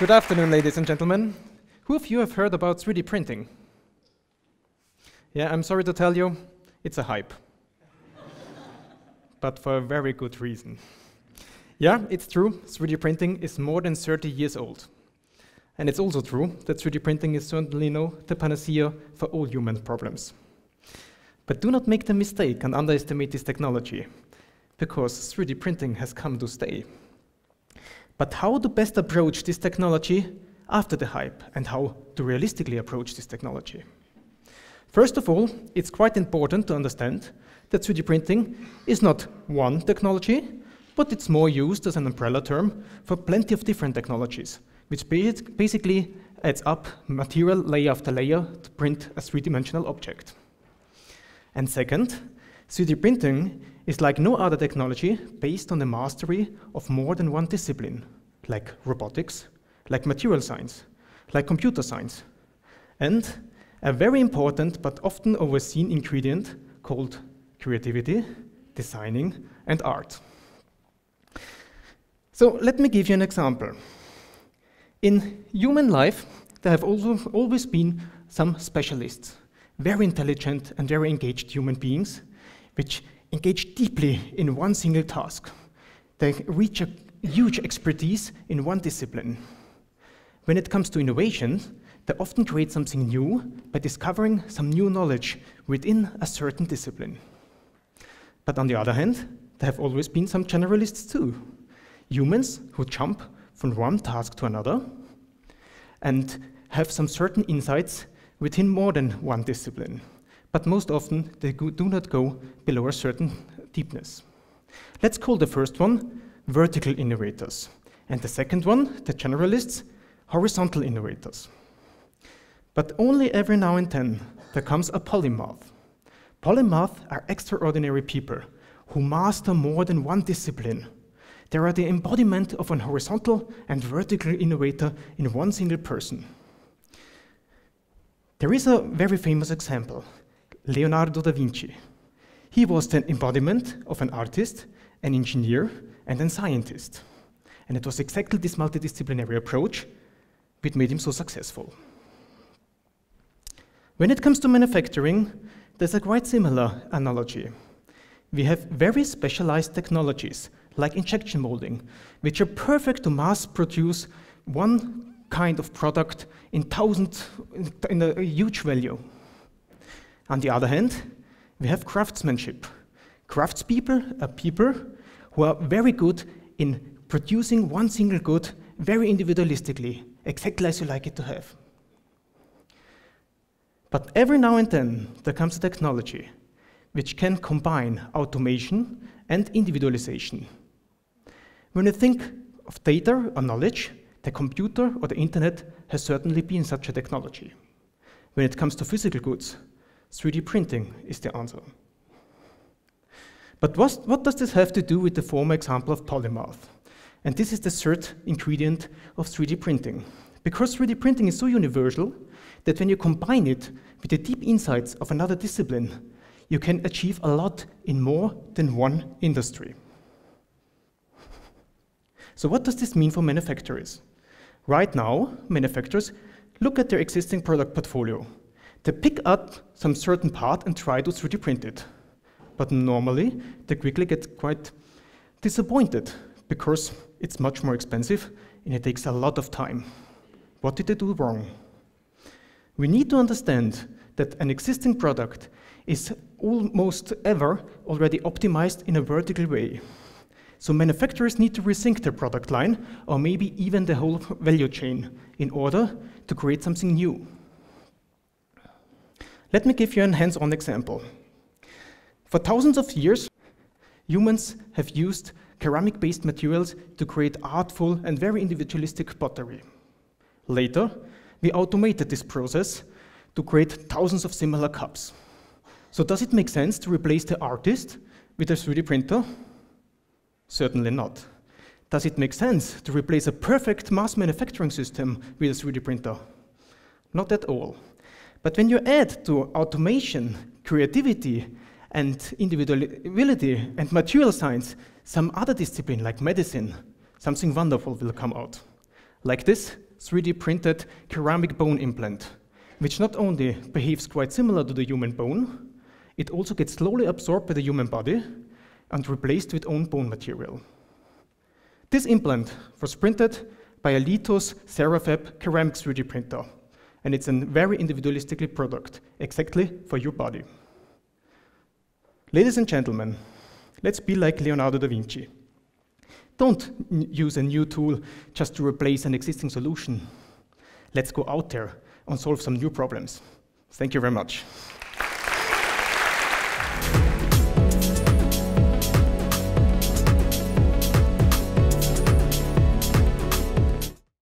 Good afternoon, ladies and gentlemen. Who of you have heard about 3D printing? Yeah, I'm sorry to tell you, it's a hype. but for a very good reason. Yeah, it's true, 3D printing is more than 30 years old. And it's also true that 3D printing is certainly no the panacea for all human problems. But do not make the mistake and underestimate this technology, because 3D printing has come to stay. But how to best approach this technology after the hype, and how to realistically approach this technology? First of all, it's quite important to understand that 3D printing is not one technology, but it's more used as an umbrella term for plenty of different technologies, which basically adds up material layer after layer to print a three-dimensional object. And second, 3D printing is like no other technology based on the mastery of more than one discipline, like robotics, like material science, like computer science, and a very important but often overseen ingredient called creativity, designing, and art. So let me give you an example. In human life, there have also always been some specialists, very intelligent and very engaged human beings, which engage deeply in one single task. They reach a huge expertise in one discipline. When it comes to innovation, they often create something new by discovering some new knowledge within a certain discipline. But on the other hand, there have always been some generalists too, humans who jump from one task to another and have some certain insights within more than one discipline. But most often, they do not go below a certain deepness. Let's call the first one vertical innovators, and the second one, the generalists, horizontal innovators. But only every now and then there comes a polymath. Polymaths are extraordinary people who master more than one discipline they are the embodiment of an horizontal and vertical innovator in one single person. There is a very famous example, Leonardo da Vinci. He was the embodiment of an artist, an engineer, and a scientist. And it was exactly this multidisciplinary approach which made him so successful. When it comes to manufacturing, there's a quite similar analogy. We have very specialized technologies like injection molding, which are perfect to mass produce one kind of product in thousands, in a huge value. On the other hand, we have craftsmanship. Craftspeople are people who are very good in producing one single good very individualistically, exactly as you like it to have. But every now and then, there comes a technology which can combine automation and individualization when you think of data or knowledge, the computer or the internet has certainly been such a technology. When it comes to physical goods, 3D printing is the answer. But what, does this have to do with the former example of polymath? And this is the third ingredient of 3D printing. Because 3D printing is so universal that when you combine it with the deep insights of another discipline, you can achieve a lot in more than one industry. So what does this mean for manufacturers? Right now, manufacturers look at their existing product portfolio. They pick up some certain part and try to 3D print it. But normally, they quickly get quite disappointed because it's much more expensive and it takes a lot of time. What did they do wrong? We need to understand that an existing product is almost ever already optimized in a vertical way. So manufacturers need to rethink their product line or maybe even the whole value chain in order to create something new. Let me give you a hands-on example. For thousands of years, humans have used ceramic-based materials to create artful and very individualistic pottery. Later, we automated this process to create thousands of similar cups. So does it make sense to replace the artist with a 3D printer? Certainly not. Does it make sense to replace a perfect mass manufacturing system with a 3D printer? Not at all. But when you add to automation, creativity, and individuality and material science some other discipline like medicine, something wonderful will come out. Like this 3D printed ceramic bone implant, which not only behaves quite similar to the human bone, it also gets slowly absorbed by the human body and replaced with own bone material. This implant was printed by a Lithoz CeraFab ceramic 3D printer, and it's a very individualistically product, exactly for your body. Ladies and gentlemen, let's be like Leonardo da Vinci. Don't use a new tool just to replace an existing solution. Let's go out there and solve some new problems. Thank you very much.